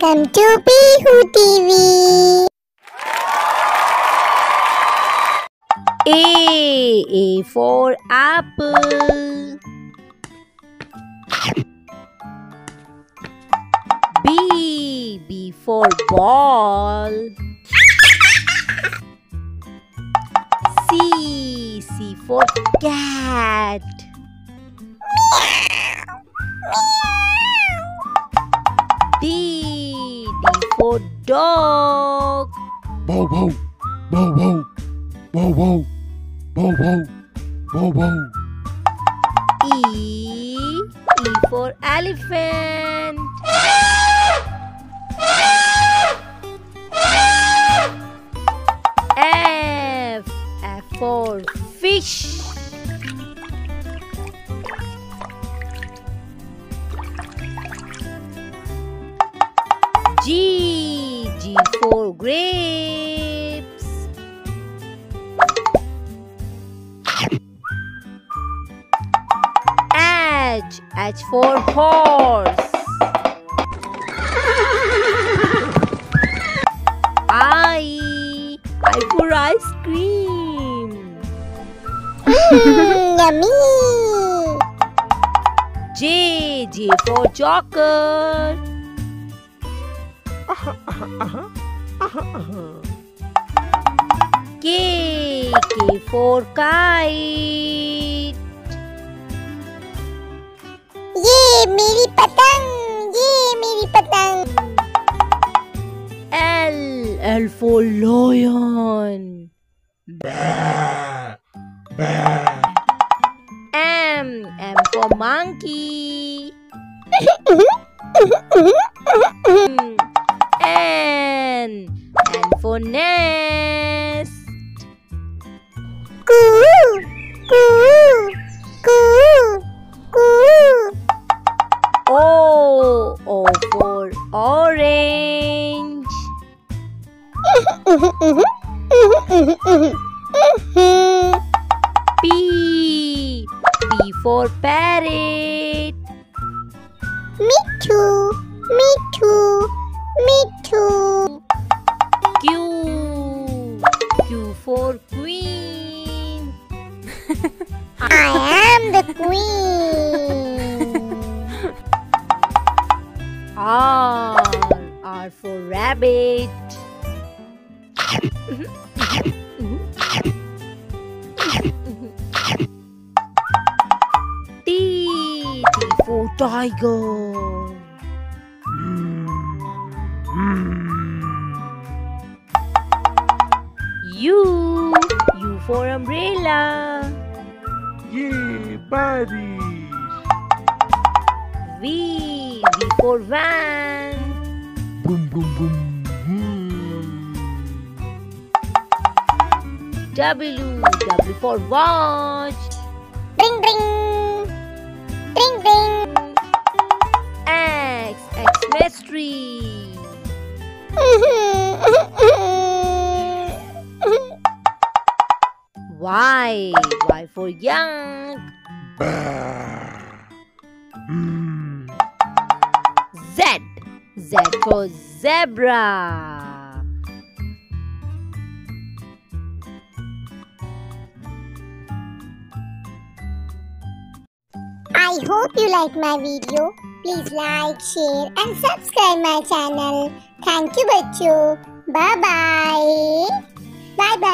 Welcome to Pihu TV. A. A for apple. B. B for ball. C. C for cat. D. For dog. Bow wow, bow wow, bow wow, bow wow, bow wow. E. E for elephant. F. F for fish. G. G for grapes. H. H for horse. I. I for ice cream. Mm, yummy. J. J for joker. K. K for kite. ये मेरी पतंग ये मेरी पतंग L. L for lion. M. M for monkey. Nest. O. O for orange. P. P for parrot. Me too, me too, me too. For queen. I am the queen. Ah, R. R for rabbit. T. T for tiger. U. U for umbrella. Yeah, buddies. V. V for van. Boom, boom, boom. Hmm. W. W for watch. Ring, ring, ring, Y. Y for young. Bah. Hmm. Z. Z for zebra. I hope you like my video. Please like, share and subscribe my channel. Thank you, Bachu. Bye-bye. Bye bye.